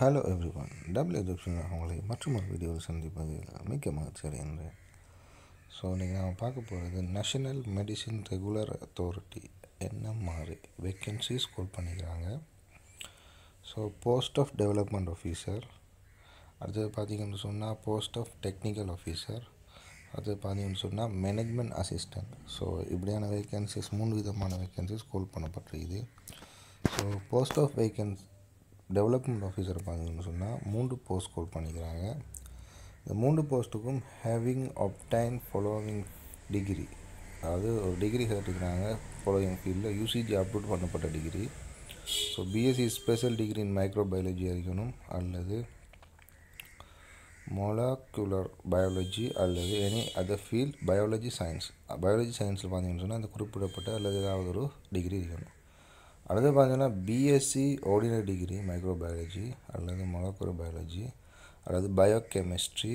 Hello everyone டபுள்யூ ஜிப்ஷன் உங்களை மற்றும் வீடியோவில் சந்திப்பதில் மிக்க மகிழ்ச்சி அடைகின்றேன். ஸோ இன்றைக்கி நாம் பார்க்க போகிறது national medicine regular authority NMRA vacancies call பண்ணிக்கிறாங்க. So post of development officer அடுத்தது பார்த்திங்கன்னு சொன்னால் போஸ்ட் ஆஃப் டெக்னிக்கல் ஆஃபீஸர் அடுத்தது பார்த்தீங்கன்னு சொன்னால் மேனேஜ்மெண்ட் அசிஸ்டன்ட் ஸோ இப்படியான வேக்கன்சிஸ் மூணு விதமான vacancies call பண்ணப்பட்டிருக்குது. So post of vacancies development officer பார்த்தீங்கன்னு சொன்னால் மூன்று போஸ்ட் கோல் பண்ணிக்கிறாங்க. இந்த மூன்று போஸ்ட்டுக்கும் ஹேவிங் அப்டைன் ஃபாலோவிங் டிகிரி அதாவது ஒரு டிகிரி கேட்டுக்கிறாங்க ஃபாலோவிங் ஃபீல்டில் யூசிஜி அப்லோட் பண்ணப்பட்ட degree so BSc special degree in microbiology இருக்கணும் அல்லது மொலாக்குலர் பயாலஜி அல்லது any other field biology science biology சயின்ஸில் பார்த்தீங்கன்னு சொன்னால் அந்த குறிப்பிடப்பட்ட அல்லது ஏதாவது ஒரு டிகிரி இருக்கணும். அடுத்து பார்த்தீங்கன்னா பிஎஸ்சி ஆர்டினரி டிகிரி மைக்ரோபயாலஜி அல்லது மொலக்குலர் பயாலஜி அல்லது பயோகெமிஸ்ட்ரி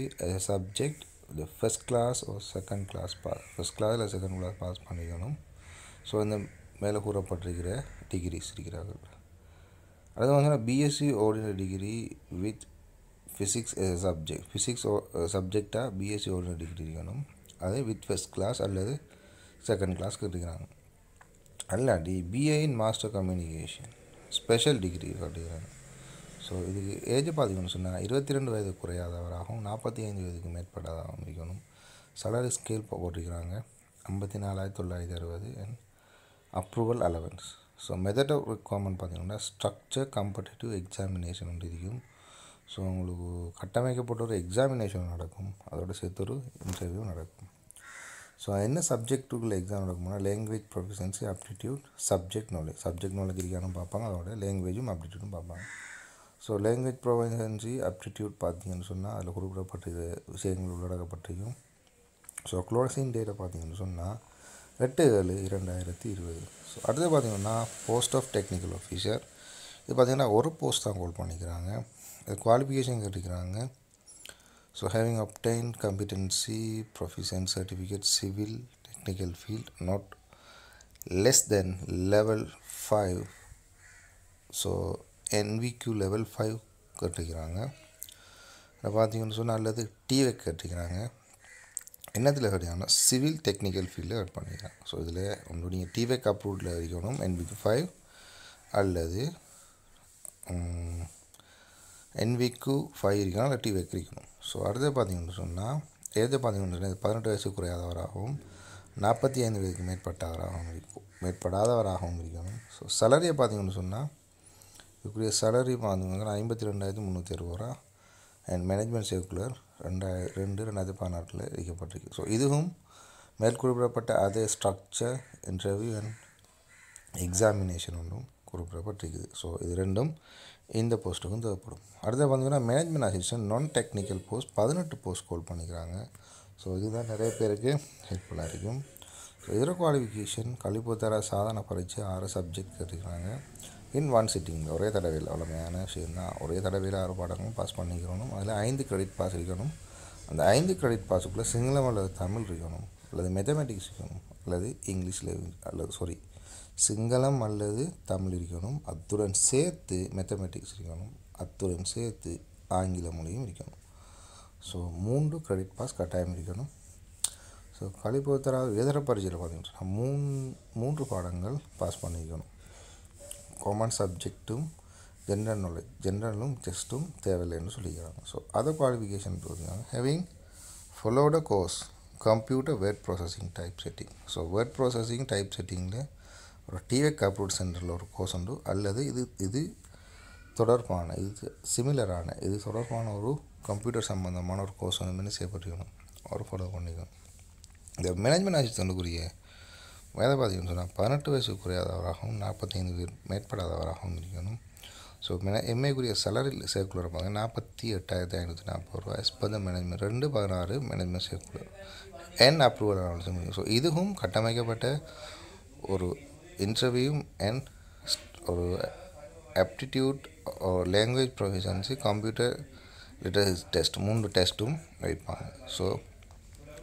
சப்ஜெக்ட் இது ஃபஸ்ட் கிளாஸ் ஒரு second class pass first class இல்லை செகண்ட் கிளாஸ் பாஸ் பண்ணிக்கணும். ஸோ இந்த மேலே கூறப்பட்டிருக்கிற டிகிரிஸ் இருக்கிறார்கள். அடுத்து பார்த்தீங்கன்னா BSc ordinary degree with physics subject physics சப்ஜெக்டாக BSc ordinary degree இருக்கணும். அது வித் ஃபஸ்ட் கிளாஸ் அல்லது செகண்ட் கிளாஸ் கேட்டுக்கிறாங்க அல்லாட்டி BA in master communication special degree கட்டுக்கிறாங்க so இதுக்கு ஏஜ் பார்த்தீங்கன்னு சொன்னால் இருபத்தி ரெண்டு வயது குறையாதவராகவும் நாற்பத்தி ஐந்து வயதுக்கு மேற்பட்டதாகவும் இருக்கணும். சலரி ஸ்கேல் போட்டிருக்கிறாங்க. ஐம்பத்தி நாலாயிரத்தி தொள்ளாயிரத்தி அறுபது and approval allowance so method of requirement பார்த்தீங்கன்னா ஸ்ட்ரக்சர் காம்படிட்டிவ் எக்ஸாமினேஷன் ஒன்று இருக்கும். ஸோ உங்களுக்கு கட்டமைக்கப்பட்ட ஒரு எக்ஸாமினேஷன் நடக்கும். அதோட சேர்த்து ஒரு இன்டர்வியூ நடக்கும். ஸோ என்ன சப்ஜெக்ட்டுக்குள்ள எக்ஸாம் நடக்கும்னா language proficiency aptitude subject knowledge subject knowledge இருக்கான்னு பார்ப்பாங்க அதோட லேங்குவேஜும் ஆப்டிடியூடும் பார்ப்பாங்க. ஸோ லேங்குவேஜ் ப்ரொஃபிஷன்சி ஆப்டிடியூட் பார்த்தீங்கன்னு சொன்னால் அதில் குறிப்பிடப்பட்ட விஷயங்கள் உள்ளடக்கப்பட்டிருக்கும். ஸோ க்ளோசிங் டேட்டை பார்த்தீங்கன்னு சொன்னால் எட்டு ஏழு இரண்டாயிரத்தி இருபது. ஸோ அடுத்து பார்த்தீங்கன்னா போஸ்ட் ஆஃப் டெக்னிக்கல் ஆஃபீஸர் இது பார்த்தீங்கன்னா ஒரு போஸ்ட் தான் கோல் பண்ணிக்கிறாங்க. இது குவாலிஃபிகேஷன் கேட்டுக்கிறாங்க so having obtained competency proficient certificate civil technical field not less than level 5 so NVQ level five கட்டிக்கிறாங்க. பார்த்தீங்கன்னு சொன்னால் அல்லது டிவெக் கட்டிக்கிறாங்க. என்னத்தில் கிடையாது சிவில் டெக்னிக்கல் ஃபீல்டில் கட் பண்ணிக்கிறாங்க. ஸோ இதில் உங்களுடைய டிவெக் அப்ரூவ்டில் இருக்கணும் என்விக்யூ ஃபைவ் அல்லது என்விக்கு ஃபைவ் இருக்கணும் இல்லை டி இருக்கணும் ஸோ அடுத்து பார்த்தீங்கன்னு சொன்னால் எது பார்த்தீங்கன்னு சொன்னால் பதினெட்டு வயசு குறையாதவராகவும் நாற்பத்தி ஐந்து வயதுக்கு மேற்பட்டவராகவும் இருக்கும். மேற்படாதவராகவும் இருக்கணும். ஸோ சேலரியை பார்த்தீங்கன்னு சொன்னால் இதுக்குரிய சேலரி பார்த்தீங்கன்னா ஐம்பத்தி ரெண்டாயிரத்தி முந்நூற்றி அறுபது ரூபா. அண்ட் மேனேஜ்மெண்ட் சர்க்குலர் ரெண்டாயிரம் ரெண்டு ரெண்டாயிரத்தி பதினாறில் வைக்கப்பட்டிருக்கு ஸோ இதுவும் மேல் குறிப்பிடப்பட்ட அதே ஸ்ட்ரக்சர் இன்டர்வியூ அண்ட் எக்ஸாமினேஷன் ஒன்றும் குறிப்பிடப்பட்டிருக்குது ஸோ இது ரெண்டும் இந்த போஸ்ட்டுக்கும் தேவைப்படும் அடுத்து பார்த்தீங்கன்னா management assistant non technical post பதினெட்டு போஸ்ட் கோல் பண்ணிக்கிறாங்க. ஸோ இதுதான் நிறைய பேருக்கு ஹெல்ப்ஃபுல்லாக இருக்கும். ஸோ இதர குவாலிஃபிகேஷன் கழிப்புத்தர சாதன பரீட்சை ஆறு சப்ஜெக்ட் கேட்டுக்கிறாங்க இன் ஒன் சிட்டிங் ஒரே தடவையில் அவ்வளோமையான விஷயம் தான் ஒரே தடவையில் ஆறு பாடங்களும் பாஸ் பண்ணிக்கணும். அதில் ஐந்து கிரெடிட் பாஸ் இருக்கணும். அந்த ஐந்து கிரெடிட் பாஸுக்குள்ளே சிங்களம் அல்லது தமிழ் இருக்கணும். அல்லது மெத்தமெட்டிக்ஸ் இருக்கணும். அல்லது இங்கிலீஷில் அல்லது சாரி சிங்களம் அல்லது தமிழ் இருக்கணும். அத்துடன் சேர்த்து மேத்தமெட்டிக்ஸ் இருக்கணும். அத்துடன் சேர்த்து ஆங்கில மொழியும் இருக்கணும். ஸோ மூன்று கிரெடிட் பாஸ் கட்டாயம் இருக்கணும். ஸோ கழிப்பொருத்தராக எதிர பரீட்சையில் பார்த்தீங்கன்னா மூணு மூன்று பாடங்கள் பாஸ் பண்ணிக்கணும் காமன் சப்ஜெக்ட்டும் ஜென்ரல் நாலேஜ் ஜென்ரலும் டெஸ்ட்டும் தேவையில்லைன்னு சொல்லிக்கிறாங்க. ஸோ அதர் குவாலிஃபிகேஷன் பார்த்தீங்கன்னா having followed course computer word processing type setting so word processing type செட்டிங்கில் ஒரு டிவேக் அப்ரூவ் சென்டரில் ஒரு கோர்ஸ் உண்டு. அல்லது இது இது தொடர்பான இது சிமிலரான இது தொடர்பான ஒரு கம்ப்யூட்டர் சம்மந்தமான ஒரு கோர்ஸ் வந்து செய்யப்பட்டிருக்கணும். ஒரு ஃபாலோ பண்ணிக்கணும் இந்த மேனேஜ்மெண்ட் அசிஸ்டண்ட்டுக்குரிய வயதை பார்த்தீங்கன்னு சொன்னால் பதினெட்டு வயசு குறையாதவராகவும் நாற்பத்தைந்து மேற்படாதவராகவும் இருக்கணும். ஸோ மென எம்ஏக்குரிய சேலரி சேர்க்குள்ள பார்த்தீங்கன்னா நாற்பத்தி எட்டாயிரத்தி ஐநூற்றி நாற்பது ரூபா எஸ்பத மேனேஜ்மெண்ட் ரெண்டு பதினாறு மேனேஜ்மெண்ட் சேர்க்குள்ள என் அப்ரூவல் ஸோ இதுவும் கட்டமைக்கப்பட்ட ஒரு இன்டர்வியூ அண்ட் ஒரு aptitude language proficiency computer literacy test மூன்று டெஸ்ட்டும் வைப்பாங்க. ஸோ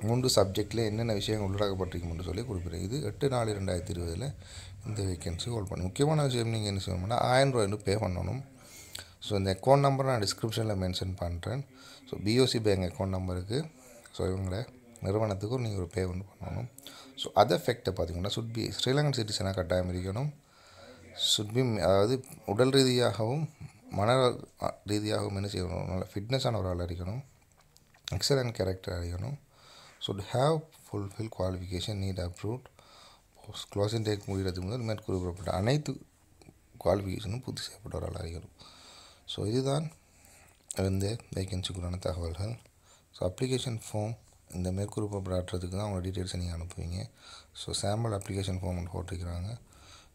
மூன்று சப்ஜெக்டில் என்னென்ன விஷயங்கள் உள்ளடக்கப்பட்டிருக்கும்னு சொல்லி குறிப்பிடுறேன். இது எட்டு நாலு ரெண்டாயிரத்தி இருபதில் இந்த வேக்கன்சி ஹோல்ட் பண்ணி. முக்கியமான விஷயம் நீங்கள் என்ன செய்யணும்னா ஆயிரம் ரூபாய் பே பண்ணணும். ஸோ இந்த அக்கௌண்ட் நம்பர் நான் டிஸ்கிரிப்ஷனில் மென்ஷன் பண்ணுறேன் ஸோ பிஓசி பேங்க் அக்கௌண்ட் நம்பருக்கு ஸோ இவங்கள நிறுவனத்துக்கும் நீங்கள் ஒரு பே ஒன்று பண்ணணும். ஸோ அதர் எஃபெக்டை பார்த்தீங்கன்னா சுட் பி ஸ்ரீலங்கன் சிட்டிசனாக கட்டாயம் இருக்கணும். சுட் பி அதாவது உடல் ரீதியாகவும் மன ரீதியாகவும் என்ன செய்யணும்? நல்ல ஃபிட்னஸான ஒரு ஆள் இருக்கணும். எக்ஸலண்ட் கேரக்டர் அறியணும் should have fulfil qualification need approved closing date முடிகிறதுக்கு முதல் மேற்கூறப்பட்ட அனைத்து குவாலிஃபிகேஷனும் பூர்த்தி செய்யப்பட்ட ஒரு ஆள் அறியணும் ஸோ இதுதான் இந்த வேகன்சிக்குள்ளான தகவல்கள். ஸோ அப்ளிகேஷன் ஃபார்ம் இந்த மேற்கூறப்படாட்டுறதுக்கு தான் அவங்க டீட்டெயில்ஸை நீங்கள் அனுப்புவீங்க. ஸோ சாம்பிள் அப்ளிகேஷன் ஃபார்ம் ஒன்று போட்டிருக்கிறாங்க.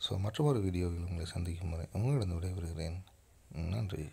ஸோ மற்றொரு வீடியோவில் உங்களை சந்திக்கும் முறை உங்களிடம் விடைபெறுகிறேன். நன்றி.